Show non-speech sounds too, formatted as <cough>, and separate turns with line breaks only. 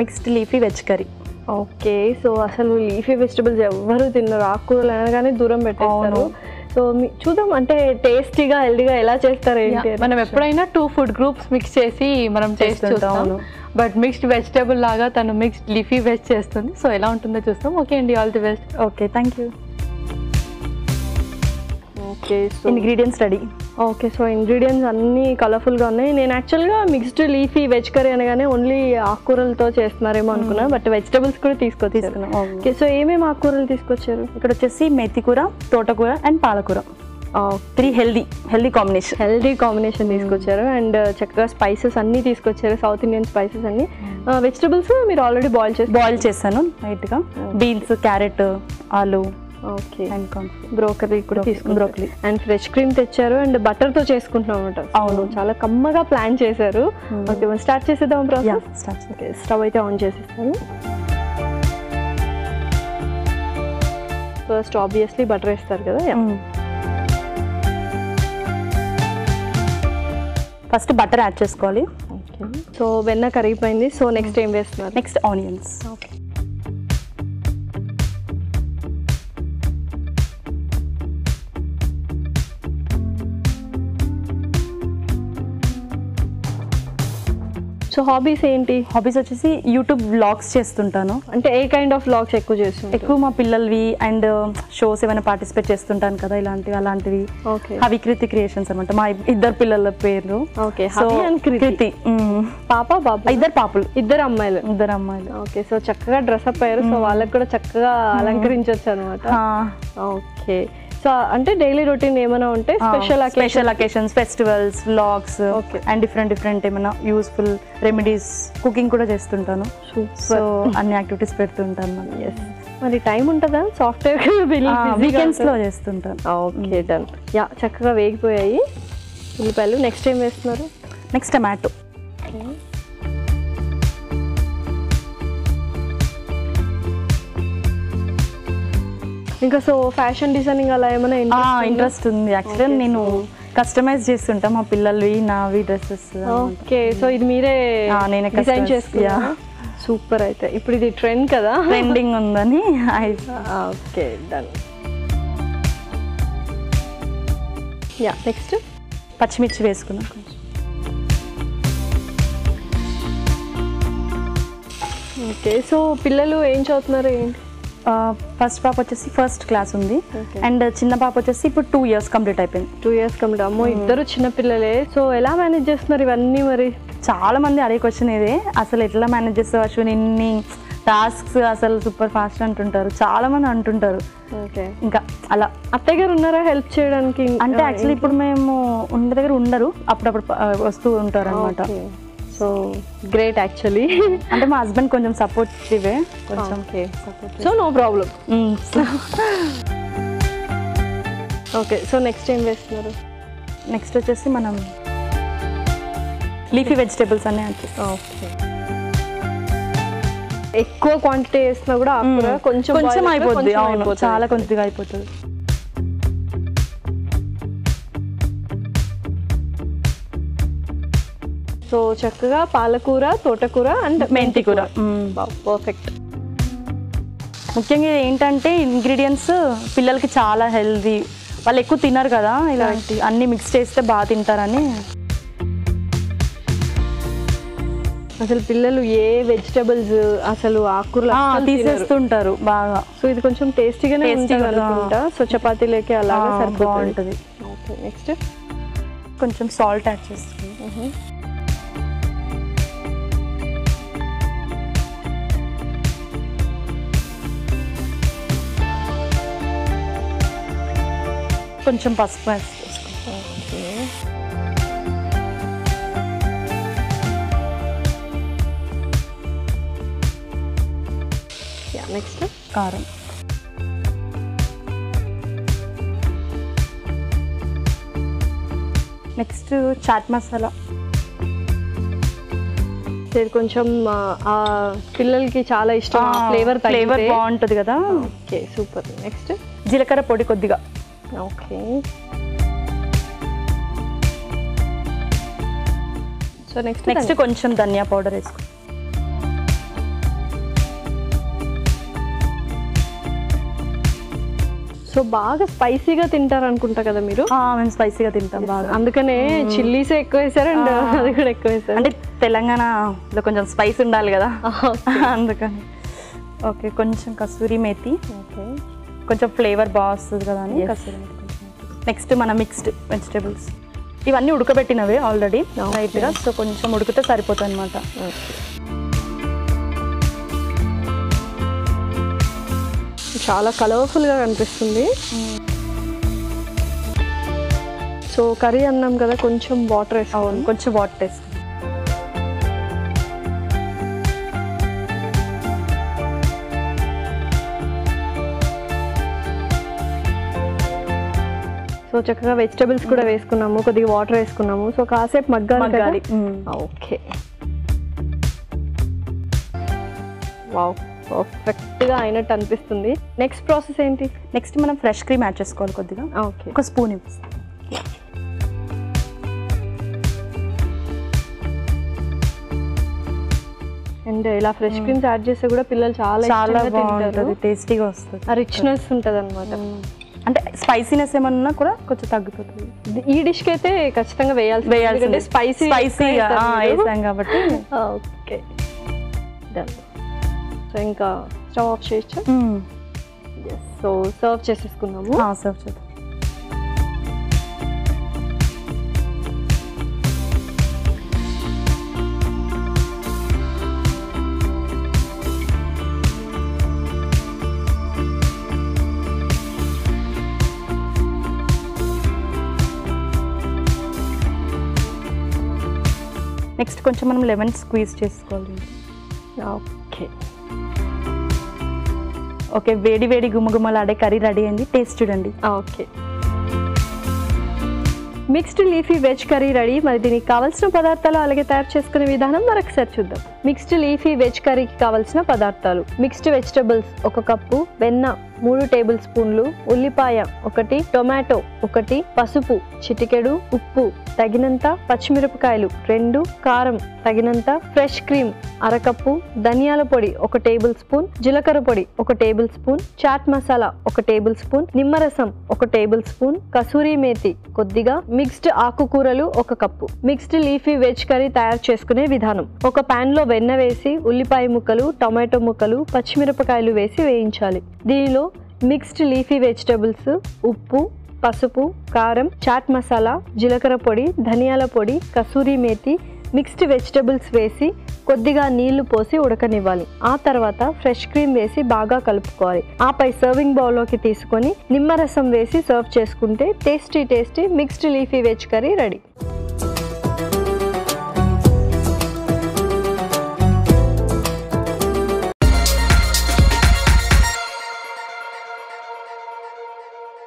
Mixed leafy veg curry.
Okay so అసలు leafy vegetables ఎవ్వరు తిన్నారు ఆకుకూరలు అనగానే దూరం పెట్టేస్తారు. సో చూద్దాం అంటే టేస్టీగా హెల్దీగా ఎలా చేస్తారు ఏంటి.
మనం ఎప్పుడైనా టూ ఫుడ్ గ్రూప్స్ మిక్స్ చేసి మనం చేసి
చేస్తుంటాం.
బట్ మిక్స్డ్ వెజిటేబుల్ లాగా తను మిక్స్డ్ లీఫీ వెజ్ చేస్తుంది. సో ఎలా ఉంటుందో చూస్తాం. ఓకే అండి all the best.
Okay thank you
okay
ingredients ready
okay so ingredients అన్నీ కలర్ఫుల్గా ఉన్నాయి. నేను యాక్చువల్గా మిక్స్డ్ లీఫీ వెజ్ కర్రీ అనగానే ఓన్లీ ఆకుకూరలతో చేస్తున్నారేమో అనుకున్నా బట్ వెజిటబుల్స్ కూడా
అవును.
ఓకే సో ఏమేమి ఆకుకూరలు తీసుకొచ్చారు?
ఇక్కడ వచ్చేసి మెత్తి కూర తోటకూర అండ్ పాలకూర. Three healthy healthy combination
healthy combination తీసుకొచ్చారు. అండ్ చక్కగా స్పైసెస్ అన్నీ తీసుకొచ్చారు. సౌత్ ఇండియన్ స్పైసెస్ అన్ని. వెజిటబుల్స్ మీరు ఆల్రెడీ బాయిల్ చేసి
బాయిల్ చేశాను లైట్గా బీన్స్ క్యారెట్ ఆలు.
ఓకే
అండ్
బ్రోకలీ కూడా తీసుకున్నారు
broccoli.
అండ్ ఫ్రెష్ క్రీమ్ తెచ్చారు అండ్ బటర్తో చేసుకుంటున్నాం అనమాట
అవును.
చాలా కమ్మగా ప్లాన్ చేశారు. ఓకే స్టార్ట్ చేసేద్దాం ప్రాసెస్
స్టార్ట్
ఓకే స్టవ్ అయితే ఆన్ చేసేస్తాను. ఫస్ట్ ఆబ్వియస్లీ బటర్ వేస్తారు కదా?
ఫస్ట్ బటర్ యాడ్ చేసుకోవాలి.
ఓకే సో వెన్న కరిగిపోయింది. సో నెక్స్ట్ ఏం వేస్తున్నారు?
Next onions
okay so hobbies ఏంటి?
హాబీస్ వచ్చేసి యూట్యూబ్ వ్లాగ్స్ చేస్తుంటాను.
అంటే ఏ కైండ్ ఆఫ్ వ్లాగ్స్ ఎక్కువ చేస్తుంది
ఎక్కువ మా పిల్లలవి అండ్ షోస్ ఏమైనా పార్టిసిపేట్ చేస్తుంటాను కదా ఇలాంటివి అలాంటివి. హవి కృతి క్రియేషన్స్ అనమాట మా ఇద్దరు పిల్లల పేర్లు.
Okay
so
Kriti. పాప బాబు?
ఇద్దరు పాపలు.
ఇద్దరు అమ్మాయిలు.
ఇద్దరు అమ్మాయిలు.
ఓకే సో చక్కగా డ్రెస్అప్ అయ్యారు. సో వాళ్ళకి కూడా చక్కగా అలంకరించవచ్చు అనమాట ఓకే అంటే డైలీ రొటీన్ ఏమైనా ఉంటే special
special occasions festivals vlogs. And different different ఏమైనా యూస్ఫుల్ రెమెడీస్ కుకింగ్ కూడా చేస్తుంటాను. సో అన్ని యాక్టివిటీస్ పెడుతుంటాను.
మరి టైం ఉంటుందా? సాఫ్ట్వేర్
వీకెండ్స్లో చేస్తుంటాను.
ఓకే డన్ యా చక్కగా వేగిపోయాయి. ఉల్లిపాయలు. నెక్స్ట్ ఏం వేస్తున్నారు?
Next tomato.
ఇంకా సో ఫ్యాషన్ డిజైనింగ్ అలా ఏమైనా?
ఇంట్రెస్ట్ ఉంది? యాక్చువల్లీ నేను కస్టమైజ్ చేస్తుంటా మా పిల్లలవి నావి డ్రెస్సెస్
ఓకే సో ఇది మీరే
నేనే
డిజైన్ చేసుకున్నారా? సూపర్ అయితే. ఇప్పుడు ఇది ట్రెండ్ కదా?
ట్రెండింగ్ ఉందని
ఓకే డన్ యా నెక్స్ట్
పచ్చిమిర్చి వేసుకున్నాను కొంచెం
ఓకే సో పిల్లలు ఏం చదువుతున్నారు ఏంటి?
ఫస్ట్ పాప వచ్చేసి ఫస్ట్ క్లాస్ ఉంది. అండ్ చిన్న పాప వచ్చేసి ఇప్పుడు టూ ఇయర్స్ కంప్లీట్ అయిపోయింది.
టూ ఇయర్స్ కంప్లీట్ అమ్మో ఇద్దరు చిన్న పిల్లలే. సో ఎలా మేనేజ్ చేస్తున్నారు ఇవన్నీ మరి?
చాలా మంది అడిగే క్వశ్చన్ ఇదే. అసలు ఎట్లా మేనేజ్ చేస్తావు అశ్విన్? ఇన్ని టాస్క్స్ అసలు సూపర్ ఫాస్ట్ అంటుంటారు. చాలా మంది అంటుంటారు. ఇంకా అలా.
అత్తయ్య గారు ఉన్నారా హెల్ప్ చేయడానికి?
అంటే యాక్చువల్లీ ఇప్పుడు మేము ఉన్న దగ్గర ఉండరు. అప్పుడప్పుడు వస్తూ ఉంటారు అనమాట
సో గ్రేట్ యాక్చువల్లీ
అంటే మా హస్బెండ్ కొంచెం సపోర్టివే కొంచెం
so no problem. Okay so next ఏం వేస్తున్నారు
నెక్స్ట్ వచ్చేసి మనం లీఫీ వెజిటేబుల్స్ అన్నీ చేస్తాం.
ఓకే ఎక్కువ క్వాంటిటీ వేసినా కూడా ఆకుకూర కొంచెం
కొంచెం అయిపోద్ది
కొంచెం
అవును.
అయిపోతుంది.
చాలా కొద్దిగా అయిపోతుంది.
సో చక్కగా పాలకూర తోటకూర అండ్
మెంతి కూర.
పర్ఫెక్ట్
ముఖ్యంగా ఏంటంటే ఇంగ్రీడియంట్స్ పిల్లలకి చాలా హెల్దీ వాళ్ళు ఎక్కువ తినరు కదా ఇలాంటి అన్ని మిక్స్ చేస్తే బాగా తింటారని.
అసలు పిల్లలు ఏ వెజిటబుల్స్ అసలు ఆకుకూరలు.
తీసేస్తుంటారు బాగా.
సో ఇది కొంచెం టేస్టీగానే. అనుకుంటా. సో చపాతీలోకి అలాగే సరిపోతుంది నెక్స్ట్
కొంచెం సాల్ట్ యాడ్ చేస్తుంది కొంచెం పసుపు చేసుకుంటాం
యా నెక్స్ట్
కారం. నెక్స్ట్ చాట్ మసాలా.
ఇది కొంచెం ఆ, ఆ పిల్లలకి చాలా ఇష్టం ఫ్లేవర్
ఫ్లేవర్ బాగుంటుంది కదా.
Okay super. నెక్స్ట్
జీలకర్ర పొడి కొద్దిగా.
ఓకే సో నెక్స్ట్
నెక్స్ట్ కొంచెం ధనియా పౌడర్ వేసుకో.
సో బాగా స్పైసీగా తింటారు అనుకుంటా కదా మీరు?
మేము స్పైసీగా తింటాం బాగా.
అందుకనే చిల్లీస్ ఎక్కువ వేసారు అండ్ అది కూడా ఎక్కువ వేసారు
అంటే తెలంగాణలో కొంచెం స్పైస్ ఉండాలి కదా. <laughs> <laughs> అందుకని. ఓకే కొంచెం కస్తూరి మేతి.
ఓకే
కొంచెం ఫ్లేవర్ బాగా వస్తుంది కదా అని నెక్స్ట్ మన మిక్స్డ్ వెజిటేబుల్స్ ఇవన్నీ ఉడకబెట్టినవే ఆల్రెడీ. రైట్గా సో కొంచెం ఉడికితే సరిపోతుంది అనమాట
చాలా కలర్ఫుల్గా కనిపిస్తుంది. సో కర్రీ అన్నాం కదా కొంచెం వాటర్ వేసుకోవాలి.
కొంచెం వాటర్ వేసుకుంటాం
సో చక్కగా వెజిటబుల్స్ కూడా వేసుకున్నాము కొద్దిగా వాటర్ వేసుకున్నాము. సో కాసేపు మగ్గాలి. ఓకే. వావ్ పర్ఫెక్ట్గా అయినట్టు అనిపిస్తుంది. నెక్స్ట్ ప్రాసెస్ ఏంటి?
నెక్స్ట్ మనం ఫ్రెష్ క్రీమ్ యాడ్ చేసుకోవాలి కొద్దిగా.
ఓకే.
ఒక స్పూన్
అండ్ ఇలా ఫ్రెష్ క్రీమ్స్ యాడ్ చేస్తే కూడా పిల్లలు చాలా
చాలా బాగుంటుంది టేస్టీగా వస్తుంది.
ఆ రిచ్నెస్ ఉంటుంది అనమాట
అంటే స్పైసీనెస్ ఏమన్నా ఉన్నా కూడా కొంచెం తగ్గిపోతుంది.
ఈ డిష్కి అయితే ఖచ్చితంగా వేయాల్సి
వేయాల్సిందే
స్పైసీ
స్పైసీగా వేసాం కాబట్టి. <laughs>
ఓకే. సో ఇంకా స్టవ్ ఆఫ్ చేయొచ్చు సో సర్వ్ చేసేసుకున్నాము.
సర్వ్ చేద్దాం. నెక్స్ట్ కొంచెం మనం లెమన్ స్క్వీజ్ చేసుకోవాలి.
ఓకే.
ఓకే వేడి వేడి గుమగుమలాడే కర్రీ రెడీ అయింది. టేస్ట్ చూడండి.
Okay. Mixed leafy veg curry ready. మరి దీనికి కావాల్సిన పదార్థాలు అలాగే తయారు చేసుకునే విధానం మరొకసారి చూద్దాం. మిక్స్డ్ లీఫీ వెజ్ కర్రీకి కావాల్సిన పదార్థాలు. మిక్స్డ్ వెజిటబుల్స్ ఒక కప్పు వెన్న మూడు టేబుల్ స్పూన్లు ఉల్లిపాయ ఒకటి టొమాటో ఒకటి పసుపు చిటికెడు ఉప్పు తగినంత పచ్చిమిరపకాయలు రెండు కారం తగినంత ఫ్రెష్ క్రీమ్ అరకప్పు ధనియాల పొడి ఒక టేబుల్ స్పూన్ జీలకర్ర పొడి ఒక టేబుల్ స్పూన్ చాట్ మసాలా ఒక టేబుల్ స్పూన్ నిమ్మరసం ఒక టేబుల్ స్పూన్ కసూరి మేతి కొద్దిగా మిక్స్డ్ ఆకుకూరలు ఒక cup. Mixed leafy veg curry తయారు చేసుకునే విధానం. ఒక పాన్లో వెన్న వేసి ఉల్లిపాయ ముక్కలు టొమాటో ముక్కలు పచ్చిమిరపకాయలు వేసి వేయించాలి. దీనిలో మిక్స్డ్ లీఫీ వెజిటబుల్స్ ఉప్పు పసుపు కారం చాట్ మసాలా జీలకర్ర పొడి ధనియాల పొడి కసూరి మేతి మిక్స్డ్ వెజిటబుల్స్ వేసి కొద్దిగా నీళ్ళు పోసి ఉడకనివ్వాలి. ఆ తర్వాత ఫ్రెష్ క్రీమ్ వేసి బాగా కలుపుకోవాలి. ఆపై సర్వింగ్ బౌల్లోకి తీసుకొని నిమ్మరసం వేసి సర్వ్ చేసుకుంటే tasty tasty mixed leafy veg curry ready.